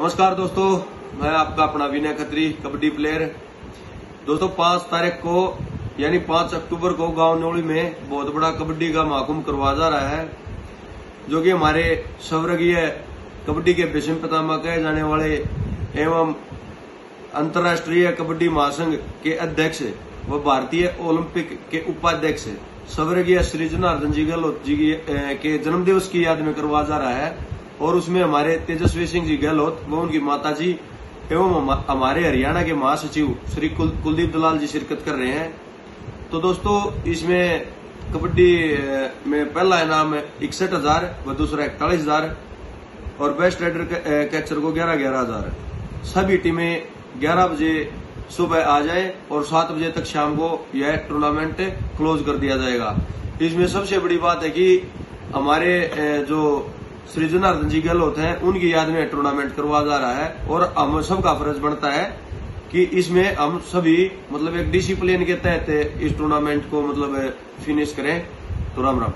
नमस्कार दोस्तों, मैं आपका अपना विनय खत्री, कबड्डी प्लेयर दोस्तों, पाँच तारीख को, यानी पाँच अक्टूबर को गाँव नोली में बहुत बड़ा कबड्डी का महाकुंभ करवा जा रहा है, जो कि हमारे स्वर्गीय कबड्डी के विषम पितामा कहे जाने वाले एवं अंतर्राष्ट्रीय कबड्डी महासंघ के अध्यक्ष व भारतीय ओलंपिक के उपाध्यक्ष स्वर्गीय श्री जनार्दन जी गहलोत जी के जन्मदिवस की याद में करवा जा रहा है। और उसमें हमारे तेजस्वी सिंह जी गहलोत, व उनकी माता जी एवं हमारे हरियाणा के महासचिव श्री कुलदीप दलाल जी शिरकत कर रहे हैं। तो दोस्तों, इसमें कबड्डी में पहला इनाम इकसठ हज़ार व दूसरा इकतालीस हज़ार और बेस्ट राइडर कैचर को ग्यारह ग्यारह हज़ार। सभी टीमें ग्यारह बजे सुबह आ जाए और सात बजे तक शाम को यह टूर्नामेंट क्लोज कर दिया जाएगा। इसमें सबसे बड़ी बात है कि हमारे जो श्री जनार्दन जी गहलोत हैं, उनकी याद में टूर्नामेंट करवा जा रहा है और हम सबका फ़र्ज़ बनता है कि इसमें हम सभी मतलब एक डिसिप्लिन के तहत इस टूर्नामेंट को मतलब फिनिश करें। तो राम राम।